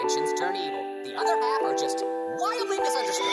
dimensions turn evil. The other half are just wildly misunderstood.